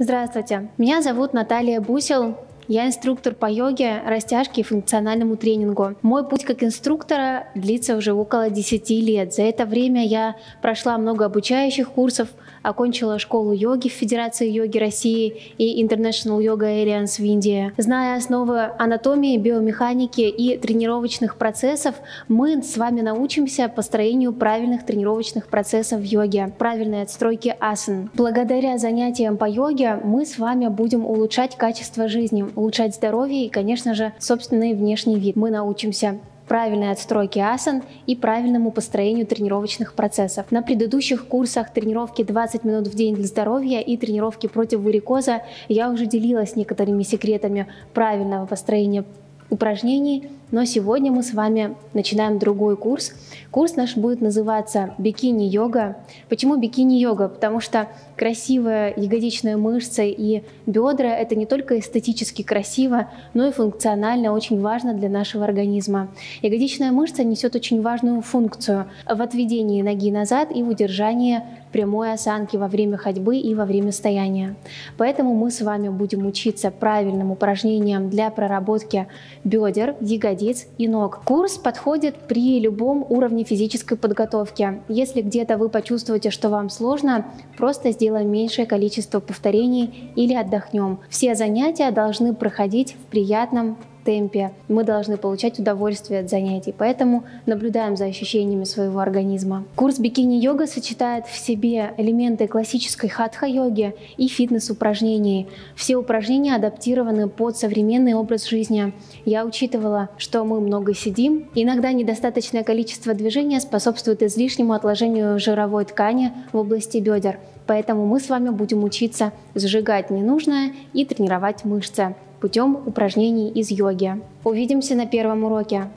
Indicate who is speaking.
Speaker 1: Здравствуйте, меня зовут Наталья Бусел. Я инструктор по йоге, растяжке и функциональному тренингу. Мой путь как инструктора длится уже около 10 лет. За это время я прошла много обучающих курсов, окончила школу йоги в Федерации йоги России и International Yoga Alliance в Индии. Зная основы анатомии, биомеханики и тренировочных процессов, мы с вами научимся построению правильных тренировочных процессов в йоге, правильной отстройки асан. Благодаря занятиям по йоге мы с вами будем улучшать качество жизни, улучшать здоровье и, конечно же, собственный внешний вид. Мы научимся правильной отстройке асан и правильному построению тренировочных процессов. На предыдущих курсах тренировки 20 минут в день для здоровья и тренировки против варикоза я уже делилась некоторыми секретами правильного построения упражнений, но сегодня мы с вами начинаем другой курс. Курс наш будет называться «Бикини-йога». Почему бикини-йога? Потому что красивая ягодичная мышца и бедра – это не только эстетически красиво, но и функционально очень важно для нашего организма. Ягодичная мышца несет очень важную функцию в отведении ноги назад и в удержании прямой осанки во время ходьбы и во время стояния. Поэтому мы с вами будем учиться правильным упражнениям для проработки бедер, ягодиц и ног. Курс подходит при любом уровне физической подготовки. Если где-то вы почувствуете, что вам сложно, просто сделаем меньшее количество повторений или отдохнем. Все занятия должны проходить в приятном темпе. Мы должны получать удовольствие от занятий, поэтому наблюдаем за ощущениями своего организма. Курс бикини-йога сочетает в себе элементы классической хатха-йоги и фитнес-упражнений. Все упражнения адаптированы под современный образ жизни. Я учитывала, что мы много сидим. Иногда недостаточное количество движения способствует излишнему отложению жировой ткани в области бедер. Поэтому мы с вами будем учиться сжигать ненужное и тренировать мышцы путем упражнений из йоги. Увидимся на первом уроке.